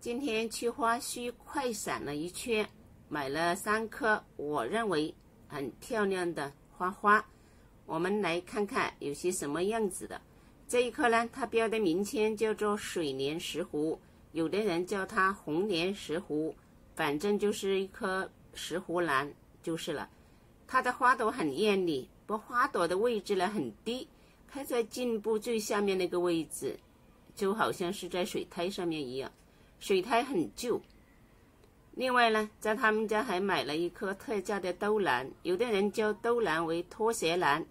今天去花墟快闪了一圈，买了三颗我认为很漂亮的花花。我们来看看有些什么样子的。这一颗呢，它标的名称叫做水莲石斛，有的人叫它红莲石斛，反正就是一颗石斛兰就是了。它的花朵很艳丽，不花朵的位置呢很低，开在茎部最下面那个位置，就好像是在水苔上面一样。水苔很旧。另外呢，在他们家还买了一颗特价的兜兰，有的人叫兜兰为拖鞋兰，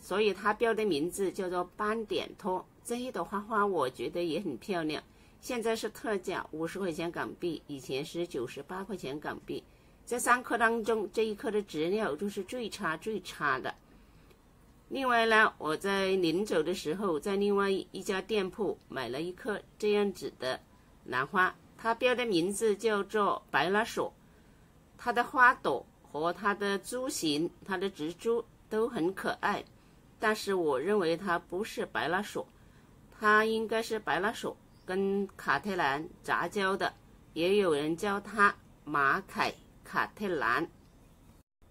所以它标的名字叫做斑点拖。这一朵花花我觉得也很漂亮，现在是特价五十块钱港币，以前是九十八块钱港币。这三颗当中，这一颗的质量就是最差最差的。另外呢，我在临走的时候，在另外一家店铺买了一颗这样子的。兰花，它标的名字叫做白蜡索，它的花朵和它的株形、它的植株都很可爱，但是我认为它不是白蜡索，它应该是白蜡索跟卡特兰杂交的，也有人叫它马凯卡特兰。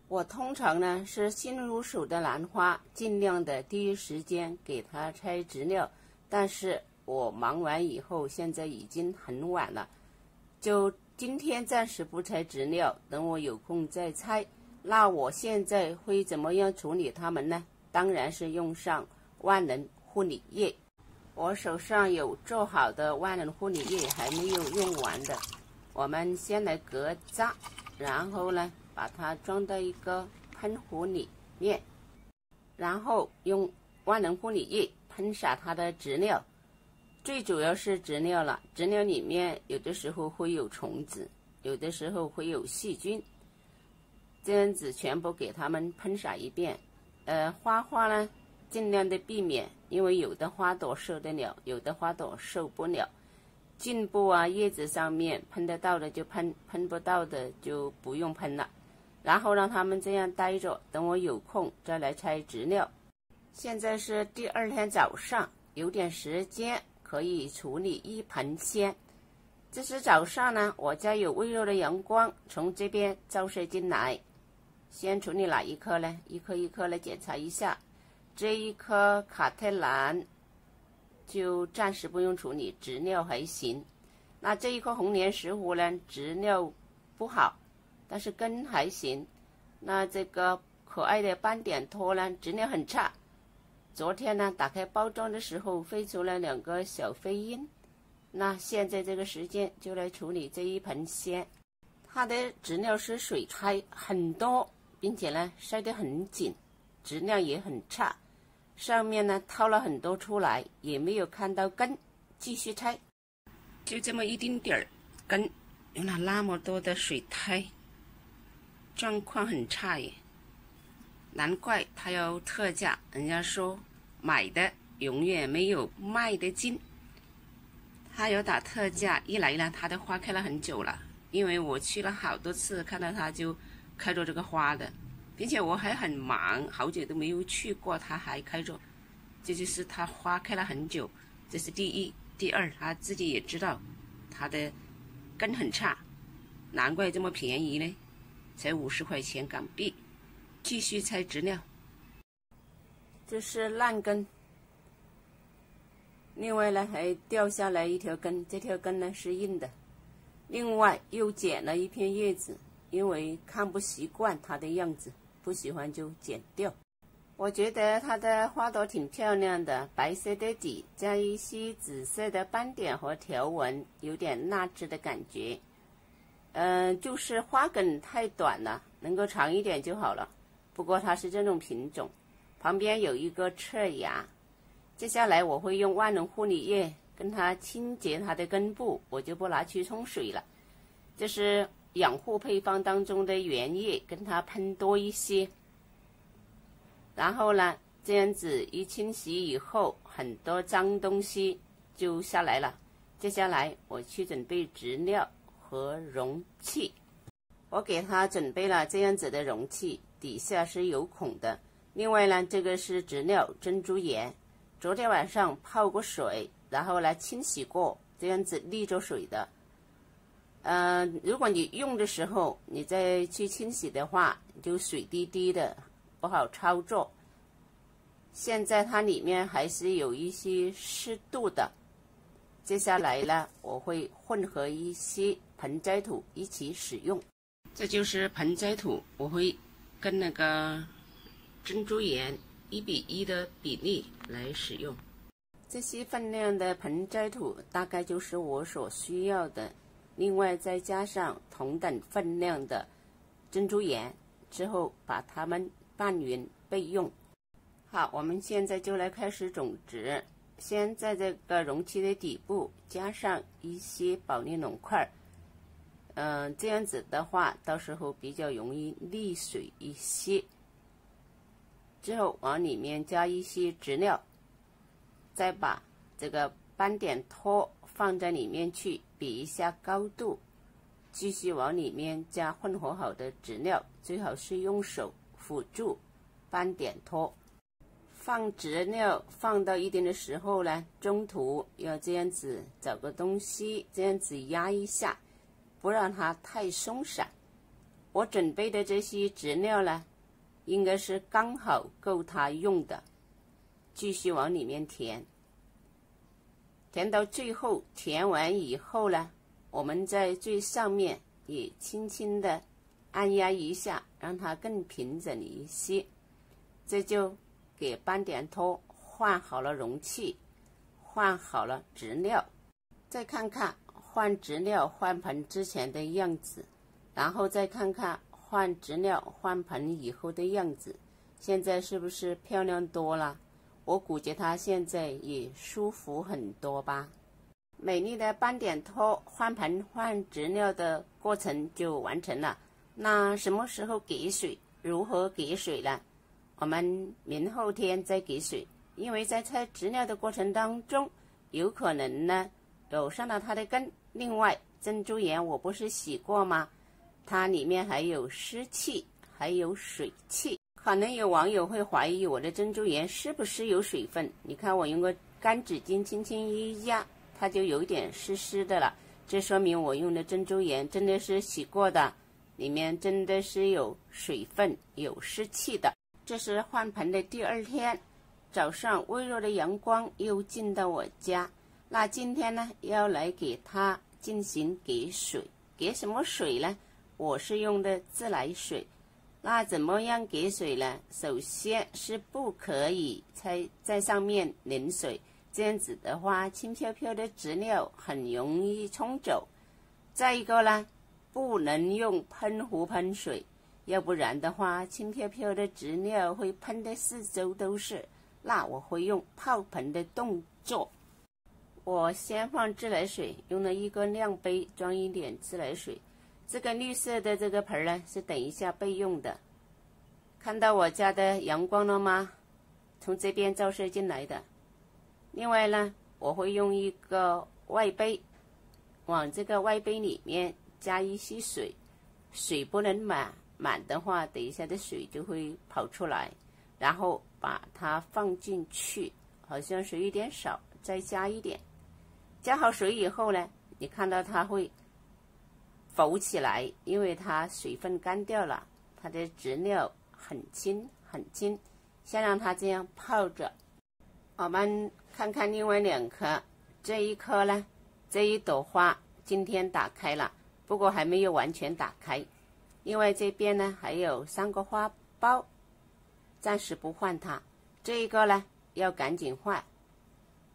我通常呢是新入手的兰花，尽量的第一时间给它拆植料，但是。我忙完以后，现在已经很晚了，就今天暂时不拆植料，等我有空再拆。那我现在会怎么样处理它们呢？当然是用上万能护理液。我手上有做好的万能护理液，还没有用完的。我们先来隔渣，然后呢，把它装到一个喷壶里面，然后用万能护理液喷洒它的植料。最主要是植料了，植料里面有的时候会有虫子，有的时候会有细菌，这样子全部给它们喷洒一遍。呃，花花呢，尽量的避免，因为有的花朵受得了，有的花朵受不了。茎部啊、叶子上面喷得到的就喷，喷不到的就不用喷了。然后让它们这样待着，等我有空再来拆植料。现在是第二天早上，有点时间。可以处理一盆鲜。这是早上呢，我家有微弱的阳光从这边照射进来。先处理哪一颗呢？一颗一颗来检查一下。这一颗卡特兰就暂时不用处理，植料还行。那这一颗红莲石斛呢？植料不好，但是根还行。那这个可爱的斑点托呢？质量很差。昨天呢，打开包装的时候飞出了两个小飞鹰。那现在这个时间就来处理这一盆鲜，它的质料是水苔很多，并且呢塞得很紧，质量也很差。上面呢掏了很多出来，也没有看到根，继续拆。就这么一丁点儿根，用了那么多的水苔，状况很差耶。难怪它要特价，人家说买的永远没有卖的精。它有打特价，一来呢，它的花开了很久了，因为我去了好多次，看到它就开着这个花的，并且我还很忙，好久都没有去过，它还开着，这就是它花开了很久，这是第一。第二，他自己也知道它的根很差，难怪这么便宜呢，才五十块钱港币。继续拆植料，这是烂根。另外呢，还掉下来一条根，这条根呢是硬的。另外又剪了一片叶子，因为看不习惯它的样子，不喜欢就剪掉。我觉得它的花朵挺漂亮的，白色的底加一些紫色的斑点和条纹，有点蜡质的感觉。嗯，就是花梗太短了，能够长一点就好了。不过它是这种品种，旁边有一个侧芽。接下来我会用万能护理液跟它清洁它的根部，我就不拿去冲水了。这是养护配方当中的原液，跟它喷多一些。然后呢，这样子一清洗以后，很多脏东西就下来了。接下来我去准备植料和容器，我给它准备了这样子的容器。底下是有孔的。另外呢，这个是植料珍珠岩，昨天晚上泡过水，然后来清洗过，这样子沥着水的。呃，如果你用的时候你再去清洗的话，就水滴滴的，不好操作。现在它里面还是有一些湿度的。接下来呢，我会混合一些盆栽土一起使用。这就是盆栽土，我会跟那个珍珠岩一比一的比例来使用。这些分量的盆栽土大概就是我所需要的。另外再加上同等分量的珍珠岩，之后把它们拌匀备用。好，我们现在就来开始种植。先在这个容器的底部加上一些保丽龙块儿，嗯，这样子的话，到时候比较容易沥水一些。之后往里面加一些植料，再把这个斑点托放在里面去比一下高度，继续往里面加混合好的植料，最好是用手辅助斑点托。放植料放到一定的时候呢，中途要这样子找个东西这样子压一下，不让它太松散。我准备的这些植料呢，应该是刚好够它用的。继续往里面填，填到最后，填完以后呢，我们在最上面也轻轻的按压一下，让它更平整一些。这就。给斑点托换好了容器，换好了植料，再看看换植料换盆之前的样子，然后再看看换植料换盆以后的样子，现在是不是漂亮多了？我估计它现在也舒服很多吧。美丽的斑点托换盆换植料的过程就完成了。那什么时候给水？如何给水呢？我们明后天再给水，因为在拆植料的过程当中，有可能呢有伤到它的根。另外，珍珠岩我不是洗过吗？它里面还有湿气，还有水气。可能有网友会怀疑我的珍珠岩是不是有水分？你看我用个干纸巾轻轻一压，它就有点湿湿的了。这说明我用的珍珠岩真的是洗过的，里面真的是有水分、有湿气的。这是换盆的第二天，早上微弱的阳光又进到我家。那今天呢，要来给它进行给水，给什么水呢？我是用的自来水。那怎么样给水呢？首先是不可以在在上面淋水，这样子的话，轻飘飘的植料很容易冲走。再一个呢，不能用喷壶喷水。要不然的话，轻飘飘的植料会喷的四周都是。那我会用泡盆的动作。我先放自来水，用了一个量杯装一点自来水。这个绿色的这个盆呢，是等一下备用的。看到我家的阳光了吗？从这边照射进来的。另外呢，我会用一个外杯，往这个外杯里面加一些水，水不能满。满的话，等一下的水就会跑出来，然后把它放进去，好像水有点少，再加一点。加好水以后呢，你看到它会浮起来，因为它水分干掉了，它的质料很轻很轻。先让它这样泡着。我们看看另外两颗，这一颗呢，这一朵花今天打开了，不过还没有完全打开。另外这边呢还有三个花苞，暂时不换它。这一个呢要赶紧换。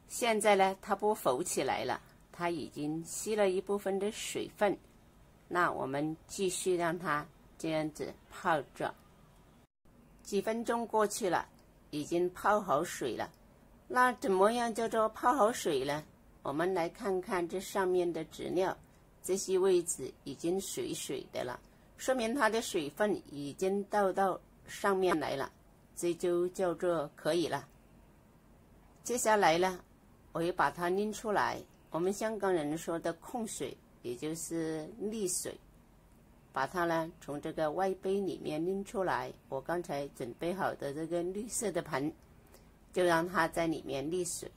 现在呢它不浮起来了，它已经吸了一部分的水分。那我们继续让它这样子泡着。几分钟过去了，已经泡好水了。那怎么样叫做泡好水呢？我们来看看这上面的植料，这些位置已经水水的了。说明它的水分已经倒到上面来了，这就叫做可以了。接下来呢，我又把它拎出来，我们香港人说的控水，也就是沥水，把它呢从这个外杯里面拎出来。我刚才准备好的这个绿色的盆，就让它在里面沥水。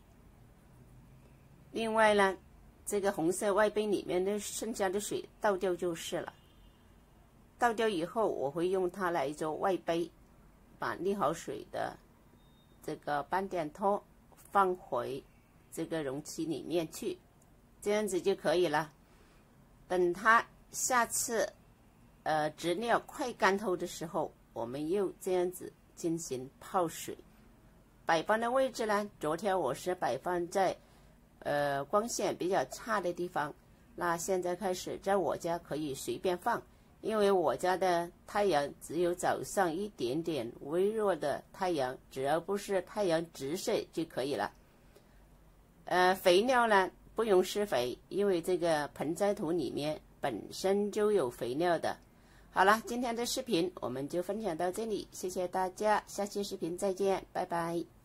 另外呢，这个红色外杯里面的剩下的水倒掉就是了。倒掉以后，我会用它来做外杯，把沥好水的这个斑点托放回这个容器里面去，这样子就可以了。等它下次呃植料快干透的时候，我们又这样子进行泡水。摆放的位置呢，昨天我是摆放在呃光线比较差的地方，那现在开始在我家可以随便放。因为我家的太阳只有早上一点点微弱的太阳，只要不是太阳直射就可以了。呃，肥料呢不用施肥，因为这个盆栽土里面本身就有肥料的。好了，今天的视频我们就分享到这里，谢谢大家，下期视频再见，拜拜。